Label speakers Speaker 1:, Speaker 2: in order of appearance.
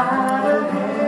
Speaker 1: out of.